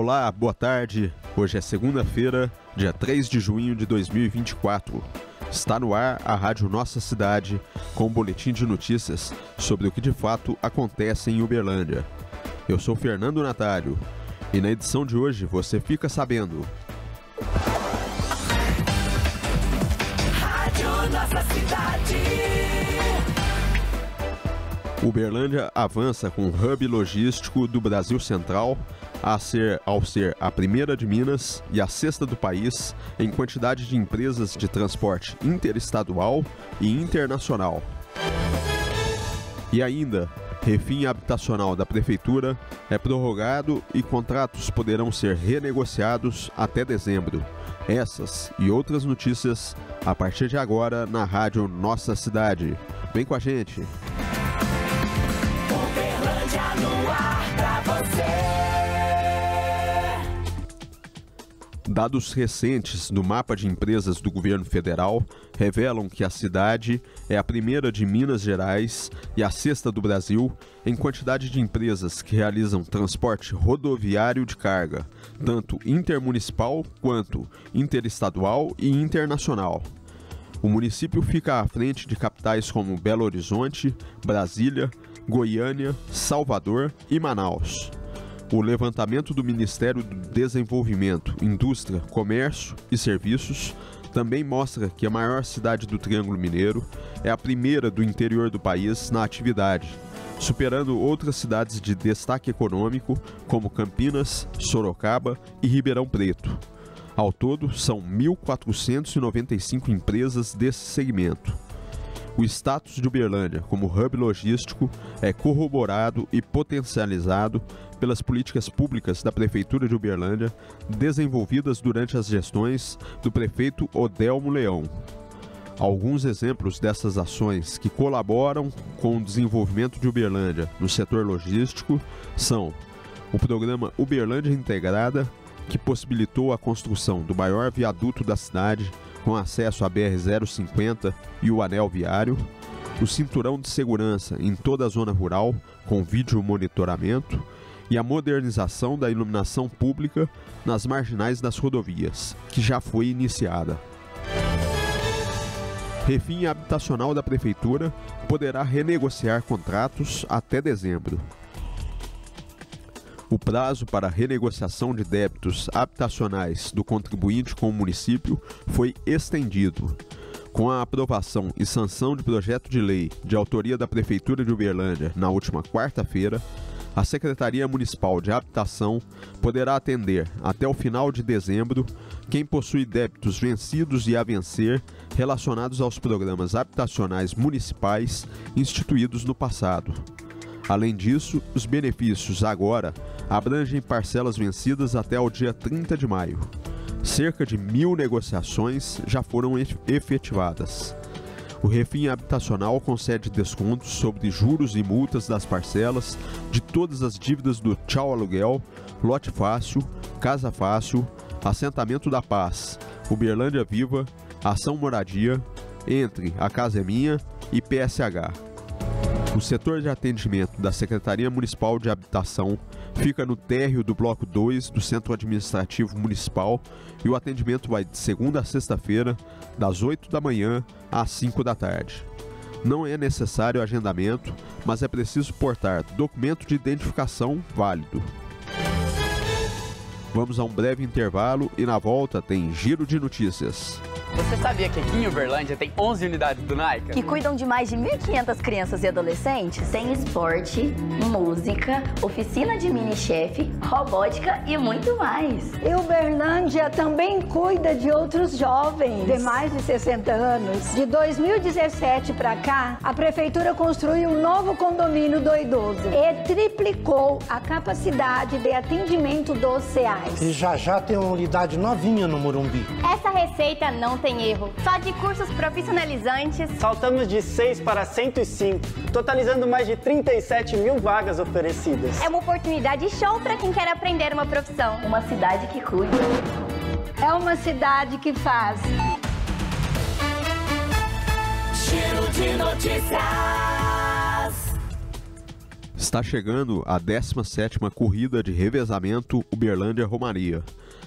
Olá, boa tarde. Hoje é segunda-feira, dia 3 de junho de 2024. Está no ar a Rádio Nossa Cidade com um boletim de notícias sobre o que de fato acontece em Uberlândia. Eu sou Fernando Natário e na edição de hoje você fica sabendo. Rádio Nossa Cidade. Uberlândia avança com o hub logístico do Brasil Central a ser, ao ser a primeira de Minas e a sexta do país em quantidade de empresas de transporte interestadual e internacional. E ainda, refim habitacional da Prefeitura é prorrogado e contratos poderão ser renegociados até dezembro. Essas e outras notícias a partir de agora na Rádio Nossa Cidade. Vem com a gente! Dados recentes do mapa de empresas do governo federal revelam que a cidade é a primeira de Minas Gerais e a sexta do Brasil em quantidade de empresas que realizam transporte rodoviário de carga, tanto intermunicipal quanto interestadual e internacional. O município fica à frente de capitais como Belo Horizonte, Brasília, Goiânia, Salvador e Manaus. O levantamento do Ministério do Desenvolvimento, Indústria, Comércio e Serviços também mostra que a maior cidade do Triângulo Mineiro é a primeira do interior do país na atividade, superando outras cidades de destaque econômico como Campinas, Sorocaba e Ribeirão Preto. Ao todo, são 1.495 empresas desse segmento. O status de Uberlândia como hub logístico é corroborado e potencializado pelas políticas públicas da Prefeitura de Uberlândia, desenvolvidas durante as gestões do prefeito Odelmo Leão. Alguns exemplos dessas ações que colaboram com o desenvolvimento de Uberlândia no setor logístico são o programa Uberlândia Integrada, que possibilitou a construção do maior viaduto da cidade com acesso à BR-050 e o anel viário, o cinturão de segurança em toda a zona rural com vídeo monitoramento e a modernização da iluminação pública nas marginais das rodovias, que já foi iniciada. Refim habitacional da Prefeitura poderá renegociar contratos até dezembro. O prazo para renegociação de débitos habitacionais do contribuinte com o município foi estendido. Com a aprovação e sanção de projeto de lei de autoria da Prefeitura de Uberlândia na última quarta-feira, a Secretaria Municipal de Habitação poderá atender até o final de dezembro quem possui débitos vencidos e a vencer relacionados aos programas habitacionais municipais instituídos no passado. Além disso, os benefícios agora abrangem parcelas vencidas até o dia 30 de maio. Cerca de mil negociações já foram efetivadas. O Refim Habitacional concede descontos sobre juros e multas das parcelas de todas as dívidas do Tchau Aluguel, Lote Fácil, Casa Fácil, Assentamento da Paz, Uberlândia Viva, Ação Moradia, Entre A Casa é Minha e PSH. O setor de atendimento da Secretaria Municipal de Habitação fica no térreo do Bloco 2 do Centro Administrativo Municipal e o atendimento vai de segunda a sexta-feira, das 8 da manhã às 5 da tarde. Não é necessário agendamento, mas é preciso portar documento de identificação válido. Vamos a um breve intervalo e na volta tem giro de notícias. Você sabia que aqui em Uberlândia tem 11 unidades do Nike? que cuidam de mais de 1.500 crianças e adolescentes? Tem esporte, música, oficina de mini-chefe, robótica e muito mais. E Uberlândia também cuida de outros jovens de mais de 60 anos. De 2017 para cá, a prefeitura construiu um novo condomínio do idoso e triplicou a capacidade de atendimento dos CEAs. E já já tem uma unidade novinha no Morumbi. Essa receita não tem erro. Só de cursos profissionalizantes. Saltamos de 6 para 105, totalizando mais de 37 mil vagas oferecidas. É uma oportunidade show para quem quer aprender uma profissão. Uma cidade que cuida. É uma cidade que faz. Giro de notícias. Está chegando a 17ª corrida de revezamento Uberlândia Romaria.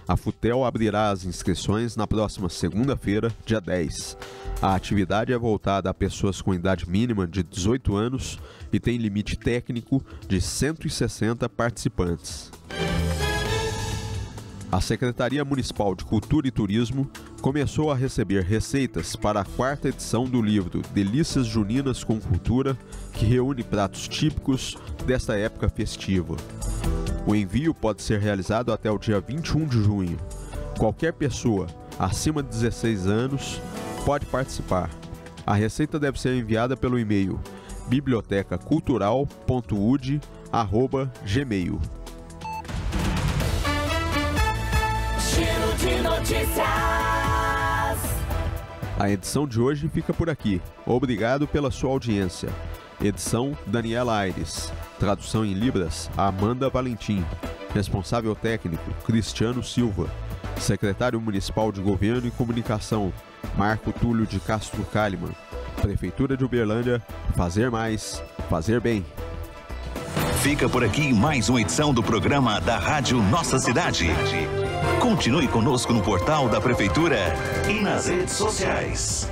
A Futel abrirá as inscrições na próxima segunda-feira, dia 10. A atividade é voltada a pessoas com idade mínima de 18 anos e tem limite técnico de 160 participantes. A Secretaria Municipal de Cultura e Turismo começou a receber receitas para a quarta edição do livro Delícias Juninas com Cultura, que reúne pratos típicos desta época festiva. O envio pode ser realizado até o dia 21 de junho. Qualquer pessoa acima de 16 anos pode participar. A receita deve ser enviada pelo e-mail bibliotecacultural.ud@gmail. A edição de hoje fica por aqui. Obrigado pela sua audiência. Edição Daniela Aires. Tradução em Libras Amanda Valentim. Responsável técnico Cristiano Silva. Secretário Municipal de Governo e Comunicação Marco Túlio de Castro Kalimann. Prefeitura de Uberlândia. Fazer mais, fazer bem. Fica por aqui mais uma edição do programa da Rádio Nossa Cidade. Continue conosco no portal da Prefeitura e nas redes sociais.